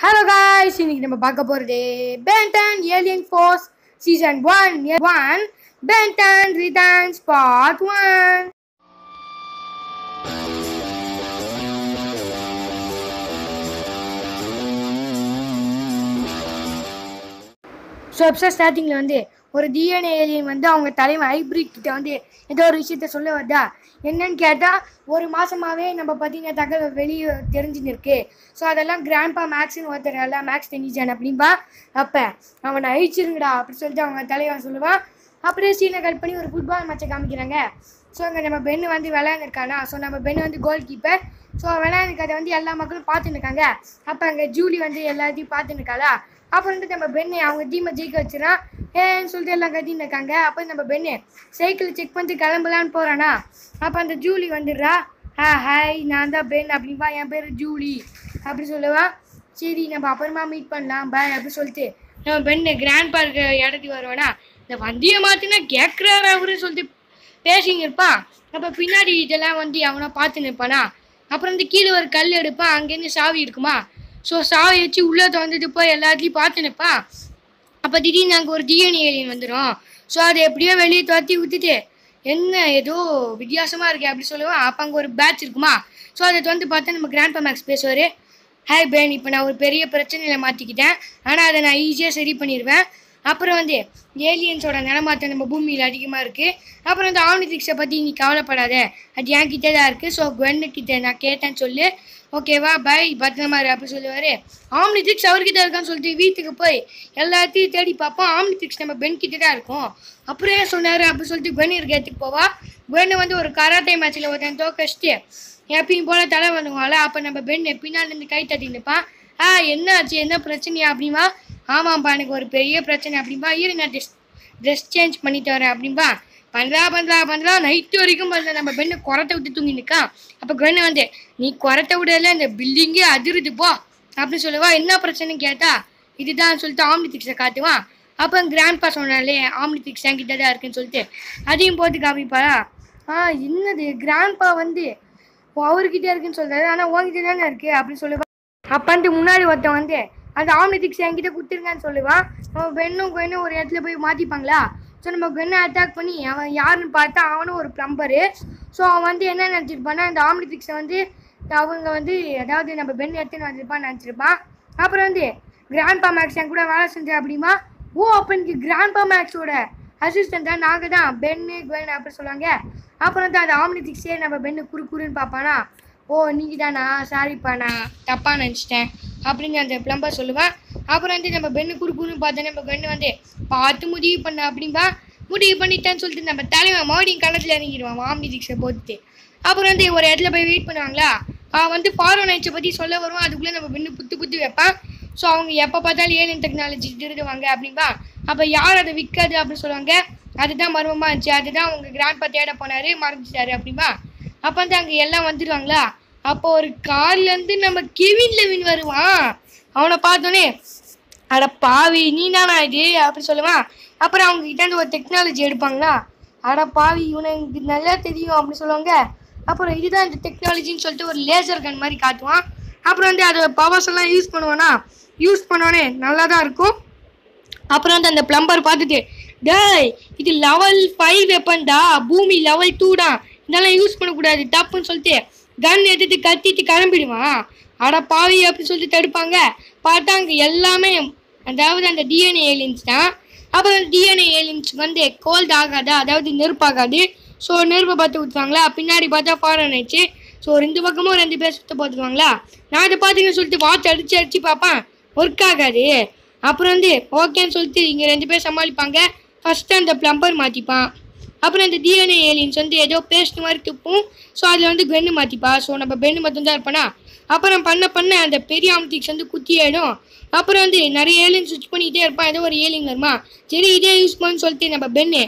Hello guys இன்னைக்கு நம்ம பார்க்க போகிறது Ben Ten alien force season one one Ben Ten returns part one so episode ஸ்டார்டிங்கில் வந்து ஒரு டிஎன்ஏ ஏலியன் வந்து அவங்க தலைவன் ஹைப்ரிட் கிட்ட வந்து ஏதோ ஒரு விஷயத்த சொல்ல வருதா? என்னன்னு கேட்டால் ஒரு மாதமாகவே நம்ம பார்த்தீங்கன்னா தகவல் வெளியே தெரிஞ்சுன்னு இருக்கு ஸோ அதெல்லாம் கிராண்ட்பா மேக்ஸ்னு ஒருத்தர் எல்லாம் மேக்ஸ் தெரிஞ்சான் அப்படின்பா அப்போ அவனை அழிச்சிருங்கடா அப்படின்னு சொல்லிட்டு அவங்க தலைவன் சொல்லுவான் அப்படியே சீனை கட் பண்ணி ஒரு ஃபுட்பால் மேட்சை காமிக்கிறாங்க. ஸோ அங்கே நம்ம பெண்ணு வந்து விளையாண்டுருக்கானா? ஸோ நம்ம பெண்ணு வந்து கோல் கீப்பர் ஸோ விளையாண்டுருக்கதை வந்து எல்லா மக்களும் பார்த்துன்னு இருக்காங்க அப்போ அங்கே ஜூலி வந்து எல்லாத்தையும் பார்த்துன்னு இருக்காளா அப்புறம் வந்து நம்ம பெண்ணு அவங்க டீமை ஜெயிக்க வச்சிடறான். ஏன்னு சொல்லிட்டு எல்லாம் கத்தின்னு இருக்காங்க அப்போ நம்ம பெண்ணு சைக்கிள் செக் பண்ணிட்டு கிளம்பலான்னு போகிறானா அப்போ அந்த ஜூலி வந்துடுறா. ஆ ஹாய் நான் தான் பெண் அப்படின்பா என் பேர் ஜூலி. அப்படி சொல்லுவா. சரி நம்ம அப்புறமா மீட் பண்ணலாம் பாய் அப்படி சொல்லிட்டு நம்ம பெண்ணு கிராண்ட் பார்க்கு இடத்துக்கு வருவானா? இந்த வண்டியை மாற்றினா கேட்குறாரு அவரு சொல்லிட்டு பேசிங்க இருப்பான் அப்போ பின்னாடி இதெல்லாம் வந்து அவனா பார்த்து நிற்பானா? அப்புறம் வந்து கீழே ஒரு கல் எடுப்பான் அங்கேருந்து சாவி இருக்குமா? ஸோ சாவி வச்சு உள்ளே திறந்துட்டு போய் எல்லாத்தையும் பார்த்து நிற்பான் அப்போ திடீர்னு அங்கே ஒரு டிஎன்ஏ ஏலியன் வந்துடும் ஸோ அதை எப்படியோ வெளியே துரத்தி விட்டுட்டு என்ன ஏதோ வித்தியாசமாக இருக்கே அப்படி சொல்லுவோம் அப்போ அங்கே ஒரு பேட்ச் இருக்குமா? ஸோ அதை வந்து பார்த்தா நம்ம கிராண்ட் மேக்ஸ் பேசுவார். ஹாய் பேன் இப்போ நான் ஒரு பெரிய பிரச்சனையில் மாட்டிக்கிட்டேன். ஆனால் அதை நான் ஈஸியாக சரி பண்ணிடுவேன். அப்புறம் வந்து ஏலியன்ஸோட நிலமாற்றம் நம்ம பூமியில் அதிகமாக இருக்குது அப்புறம் வந்து ஆம்னிதிக்ஸை பற்றி நீ கவலைப்படாத. அது என் கிட்டே தான் இருக்குது ஸோ குவென்னு கிட்ட நான் கேட்டேன்னு சொல்லு. ஓகேவா பை பத்திரமா அப்படி சொல்லுவார். ஆம்னிதிக்ஸ் அவர்கிட்ட இருக்கான்னு சொல்லிட்டு வீட்டுக்கு போய் எல்லாத்தையும் தேடி பார்ப்போம் ஆம்னிதிக்ஸ் நம்ம பென் கிட்ட தான் இருக்கும். அப்புறம் ஏன் சொன்னார்? அப்படி சொல்லிட்டு குவென் இருக்க இடத்துக்கு போவா. குவென்னு வந்து ஒரு கராத்தே மேட்ச்சில் ஒருத்தன் தோக்கச்சிட்டு எப்பயும் போல தலை பண்ணுவாள் அப்போ நம்ம பெண் பின்னால் இருந்து கை தட்டி நிற்பான் ஆ என்ன ஆச்சு? என்ன பிரச்சனையா? அப்படின்பா ஆமாம்ப்பா எனக்கு ஒரு பெரிய பிரச்சனை. அப்படின்பா இரு நான் ட்ரெஸ் ட்ரெஸ் சேஞ்ச் பண்ணிட்டு வரேன். அப்படின்பா பண்ணுறா பண்ணுறா பண்ணுறா நைட்டு வரைக்கும் பண்ணல நம்ம பெண்ணு குரத்தை விட்டு தூங்கி நிற்கான் அப்போ பெண்ணு வந்து நீ குரத்தை விடல இந்த பில்டிங்கே அதிருது போ. அப்படின்னு சொல்லுவா. என்ன பிரச்சனைன்னு கேட்டா இதுதான் சொல்லிட்டு ஆம்னிதிக்ஸை காட்டுவான் அப்போ கிராண்ட் பா சொன்னாலே ஆம்னிதிக்ஸ் என்கிட்ட தான் இருக்குன்னு சொல்லிட்டு அதையும் போட்டு காமிப்பாரா ஆ என்னது? கிராண்ட்பா வந்து ஓ, அவர்கிட்ட இருக்குன்னு சொல்கிறாரு ஆனால் உங்ககிட்ட தானே இருக்கு. அப்படின்னு சொல்லுவாள் அப்போ வந்து முன்னாடி ஒருத்தன் வந்து அந்த ஆம்னிதிக்ஸ் என்கிட்ட கொடுத்துருங்கன்னு சொல்லுவான் அவன் பெண்ணும் பெண்ணும் ஒரு இடத்துல போய் மாற்றிப்பாங்களா ஸோ நம்ம பெண்ணை அட்டாக் பண்ணி அவன் யாருன்னு பார்த்தா அவனும் ஒரு ப்ளம்பரு ஸோ அவன் வந்து என்ன நினச்சிருப்பான்னா அந்த ஆம்னிதிக்ஸை வந்து அவங்க வந்து அதாவது நம்ம பெண் எடுத்துன்னு வந்திருப்பான்னு நினச்சிருப்பான் அப்புறம் வந்து கிராண்ட் பா மேக்ஸ் என் கூட வேலை செஞ்சேன் அப்படிமா? ஓ அப்போ எனக்கு கிராண்ட்பா மேக்ஸோட அசிஸ்டன்ட் தான் நாங்கள் தான். பென்னு குவன் அப்படின்னு சொல்லுவாங்க. அப்புறம் வந்து அந்த ஆம்னிதிக்ஸே நம்ம பெண்ணு குறு குறுன்னு பார்ப்பானா? ஓ நீங்கள் தானா சாரிப்பா நான் தப்பாக நினச்சிட்டேன். அப்படின்னு அந்த ப்ளம்பர் சொல்லுவேன் அப்புறம் வந்து நம்ம பெண்ணு குறு பார்த்தோன்னே நம்ம பெண்ணு வந்து பார்த்து முடிவு பண்ண அப்படின்பா முடிவு பண்ணிட்டேன்னு சொல்லிட்டு நம்ம தலைவன் மறுபடியும் களத்தில் இறங்கிடுவான் ஆம்னிதிக்ஸை போட்டுட்டு. அப்புறம் வந்து ஒரு இடத்துல போய் வெயிட் பண்ணுவாங்களா? அவன் வந்து ஃபாரோ நைட்ஸை பற்றி சொல்ல வருவான் அதுக்குள்ளே நம்ம பெண்ணு புத்து புத்து வைப்பான். ஸோ அவங்க எப்போ பார்த்தாலும் ஏலியன் டெக்னாலஜி திருடுவாங்க அப்படின்பா அப்போ யார் அதை விற்காது அப்படின்னு சொல்லுவாங்க. அதுதான் மர்மமாக இருந்துச்சு. அதுதான் அவங்க கிராண்ட் பா தேட போனார் மறைஞ்சிட்டாரு அப்படின்பா அப்போ வந்து அங்கே எல்லாம் வந்துடுவாங்களா அப்போ ஒரு கார்லேருந்து நம்ம கெவின் லெவின் வருவான் அவனை பார்த்தோன்னே அட பாவி நீ தானா இது? அப்படி சொல்லுவான் அப்புறம் அவங்க கிட்ட ஒரு டெக்னாலஜி எடுப்பாங்களா? அட பாவி இவனுக்கு நல்லா தெரியும் அப்படின்னு சொல்லுவாங்க. அப்புறம் இதுதான் இந்த டெக்னாலஜின்னு சொல்லிட்டு ஒரு லேசர் கன் மாதிரி காட்டுவான். அப்புறம் வந்து அதோட பவர்ஸ் எல்லாம் யூஸ் பண்ணுவானா? யூஸ் பண்ணோடனே நல்லா தான் இருக்கும். அப்புறம் வந்து அந்த பிளம்பர் பார்த்துட்டு டேய் இது லெவல் ஃபைவ் வெப்பன்டா பூமி லெவல் டூடா இதெல்லாம் யூஸ் பண்ணக்கூடாது. தப்புன்னு சொல்லிட்டு கன் எடுத்துட்டு கத்திட்டு கிளம்பிடுவான். அட பாவி அப்படின்னு சொல்லிட்டு தடுப்பாங்க. பார்த்தா அங்கே எல்லாமே அதாவது அந்த டிஎன்ஏ ஏலியன்ஸ் தான். அப்புறம் டிஎன்ஏ ஏலியன்ஸ் வந்து கோல்ட் ஆகாதா? அதாவது நெருப்பாகாது. ஸோ நெருப்பை பார்த்து ஊற்றுவாங்களா பின்னாடி பார்த்தா ஃபாரன் ஆயிடுச்சு. ஸோ ரெண்டு பக்கமும் ரெண்டு பேர் சுத்த பார்த்துருவாங்களா நான் இதை பார்த்தீங்கன்னு சொல்லிட்டு வாட்ச் அடிச்சு அடிச்சு பார்ப்பேன். ஒர்க் ஆகாது. அப்புறம் வந்து ஓகேன்னு சொல்லிட்டு இங்கே ரெண்டு பேர் சமாளிப்பாங்க. ஃபஸ்ட்டு அந்த ப்ளம்பர் மாற்றிப்பான் அப்புறம் அந்த டிஎன்ஏ ஏலியன்ஸ் வந்து ஏதோ பேஸ்ட் மாதிரி துப்பும். ஸோ அதில் வந்து பென்னு மாற்றிப்பா ஸோ நம்ம பென்னு மட்டும்தான் இருப்பானா அப்புறம் பண்ண பண்ண அந்த பெரிய ஆம்டிக்ஸ் வந்து குத்தி ஆகிடும் அப்புறம் வந்து நிறைய ஏலியன் சுவிச் பண்ணிக்கிட்டே இருப்பான் ஏதோ ஒரு ஏலியன் வருமா? சரி இதே யூஸ் பண்ணு சொல்லிட்டு நம்ம பென்னு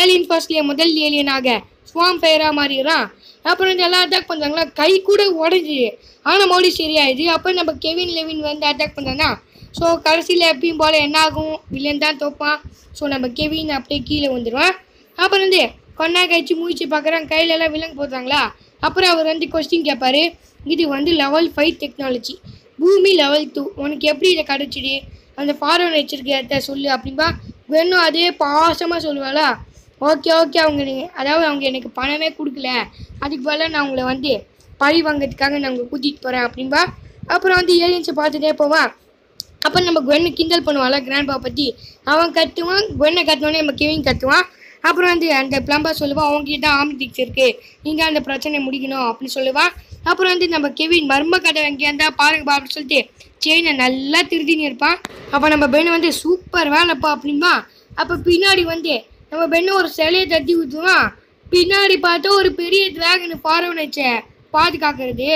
ஏலியன் ஃபர்ஸ்ட்லேயே முதல் ஏலியனாக ஸ்வாம் ஃபயராக மாறிடுறான். அப்புறம் வந்து எல்லாம் அட்டாக் பண்ணுறாங்களா கை கூட உடஞ்சி ஆனால் மறுபடியும் சரியாயிடுது. அப்புறம் நம்ம கெவின் லெவின் வந்து அட்டாக் பண்ணுறாங்கன்னா ஸோ கடைசியில் எப்பயும் போல் என்ன ஆகும்? வில்லன் தான் தோப்பான். ஸோ நம்ம கெவின் அப்படியே கீழே வந்துடுவான் அப்புறம் வந்து கொண்டா கழிச்சு மூச்சு பார்க்குறான் கையிலெல்லாம் விலங்கு போடுறாங்களா? அப்புறம் அவர் வந்து கொஸ்டின் கேட்பார் இது வந்து லெவல் ஃபைவ் டெக்னாலஜி பூமி லெவல் டூ உனக்கு எப்படி இதை கிடச்சிடு அந்த ஃபாரன் வச்சிருக்கிறத சொல்லு அப்படின்பா வெண்ணும் அதே பாசமாக சொல்லுவாளா? ஓகே ஓகே அவங்க அதாவது அவங்க எனக்கு பணமே கொடுக்கல. அதுக்கு பதிலாக நான் உங்களை வந்து பழி வாங்கிறதுக்காக நான் உங்களை கூட்டிகிட்டு போகிறேன் அப்படின்பா அப்புறம் வந்து ஏலியன்ஸை பார்த்துட்டே போவான் அப்போ நம்ம குவென்னு கிண்டல் பண்ணுவான்ல கிராண்ட்பா பற்றி அவன் கத்துவான் குவென்னை கத்துவானே நம்ம கிவிங் கத்துவான். அப்புறம் வந்து அந்த பிளம்பர் சொல்லுவான் அவங்ககிட்ட ஆம்பிடிக்ஸ் இருக்குது நீங்கள் அந்த பிரச்சனையை முடிக்கணும் அப்படின்னு சொல்லுவான் அப்புறம் வந்து நம்ம கெவின் மர்ம கடை எங்கே இருந்தால் பாருங்கப்பா அப்படின்னு சொல்லிட்டு செயினை நல்லா திருத்தின்னு இருப்பான் அப்போ நம்ம பெண்ணு வந்து சூப்பர் வேலைப்பா அப்படின்பா. அப்போ பின்னாடி வந்து நம்ம பெண்ணு ஒரு சிலையை தட்டி ஊற்றுவான் பின்னாடி பார்த்தா ஒரு பெரிய டிராகன் ஃபாரவன் பாதுகாக்கிறது.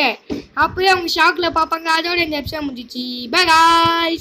அப்போயே அவங்க ஷாக்கில் பார்ப்பாங்க அதோட இந்த எபிசோட் முடிஞ்சிச்சு. பாய்